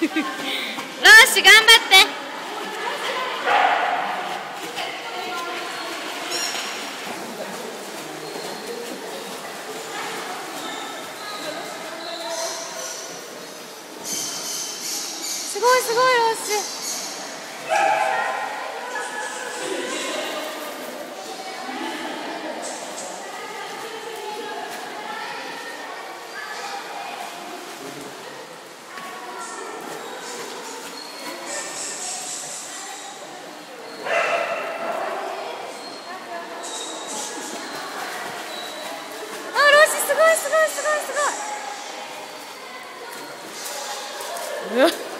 ローシ頑張って。すごいすごいローシすごいすごい